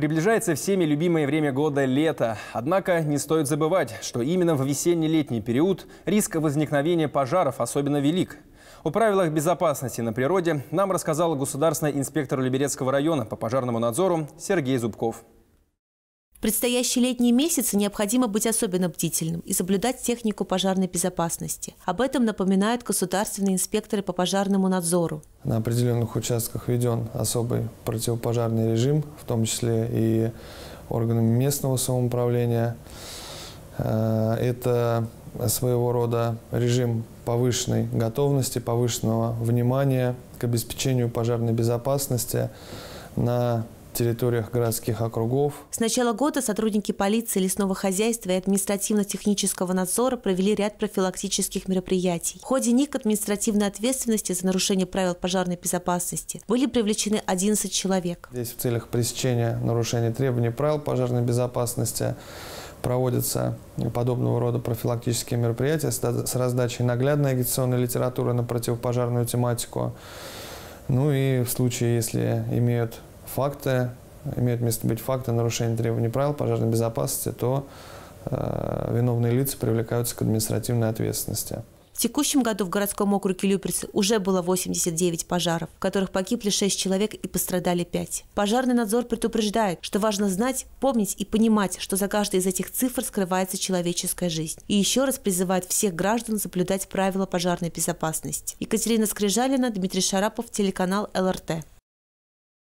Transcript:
Приближается всеми любимое время года – лето. Однако не стоит забывать, что именно в весенне-летний период риск возникновения пожаров особенно велик. О правилах безопасности на природе нам рассказал государственный инспектор Люберецкого района по пожарному надзору Сергей Зубков. В предстоящие летние месяцы необходимо быть особенно бдительным и соблюдать технику пожарной безопасности. Об этом напоминают государственные инспекторы по пожарному надзору. На определенных участках введен особый противопожарный режим, в том числе и органами местного самоуправления. Э, это своего рода режим повышенной готовности, повышенного внимания к обеспечению пожарной безопасности на территориях городских округов. С начала года сотрудники полиции, лесного хозяйства и административно-технического надзора провели ряд профилактических мероприятий. В ходе них к административной ответственности за нарушение правил пожарной безопасности были привлечены 11 человек. Здесь в целях пресечения нарушения требований правил пожарной безопасности проводятся подобного рода профилактические мероприятия с раздачей наглядной агитационной литературы на противопожарную тематику. Ну и в случае, если имеют факты, имеют место быть факты нарушения требований правил пожарной безопасности, то э, виновные лица привлекаются к административной ответственности. В текущем году в городском округе Люберцы уже было 89 пожаров, в которых погибли 6 человек и пострадали 5. Пожарный надзор предупреждает, что важно знать, помнить и понимать, что за каждой из этих цифр скрывается человеческая жизнь. И еще раз призывает всех граждан соблюдать правила пожарной безопасности. Екатерина Скрижалина, Дмитрий Шарапов, телеканал ЛРТ.